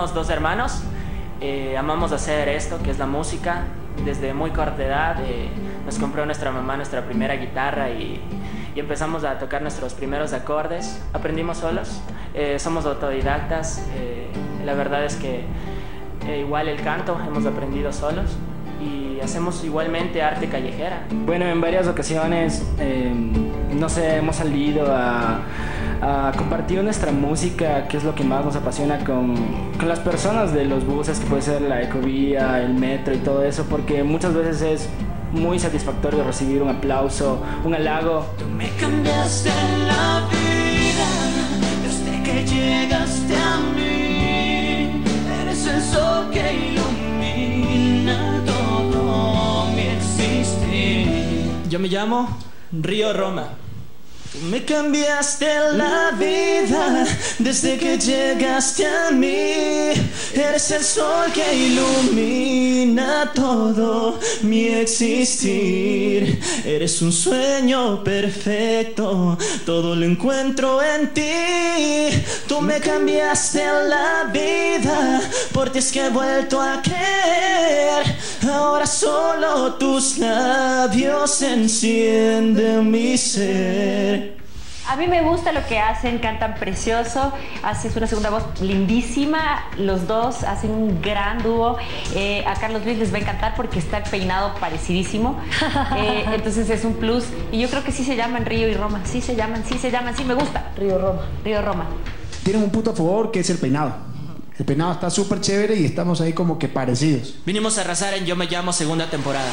somos dos hermanos. Eh, amamos hacer esto, que es la música. Desde muy corta edad eh, nos compró nuestra mamá nuestra primera guitarra y, empezamos a tocar nuestros primeros acordes. Aprendimos solos, eh, somos autodidactas. la verdad es que igual el canto hemos aprendido solos y hacemos igualmente arte callejera. Bueno, en varias ocasiones, no sé, hemos salido a a compartir nuestra música, que es lo que más nos apasiona con, con las personas de los buses, que puede ser la ecovía, el metro y todo eso, porque muchas veces es muy satisfactorio recibir un aplauso, un halago. Tú me cambiaste Yo me llamo Río Roma. Me cambiaste la vida desde que llegaste a mí. Eres el sol que ilumina todo mi existir. Eres un sueño perfecto, todo lo encuentro en ti. Tú me cambiaste la vida, por ti es que he vuelto a creer. Ahora solo tus labios encienden mi ser. A mí me gusta lo que hacen, cantan precioso, haces una segunda voz lindísima, los dos hacen un gran dúo. Eh, a Carlos Luis les va a encantar porque está el peinado parecidísimo, eh, entonces es un plus. Y yo creo que sí se llaman Río y Roma, sí se llaman, sí se llaman, sí me gusta. Río Roma. Río Roma. Tienen un punto a favor que es el peinado. El peinado está súper chévere y estamos ahí como que parecidos. Vinimos a arrasar en Yo Me Llamo segunda temporada.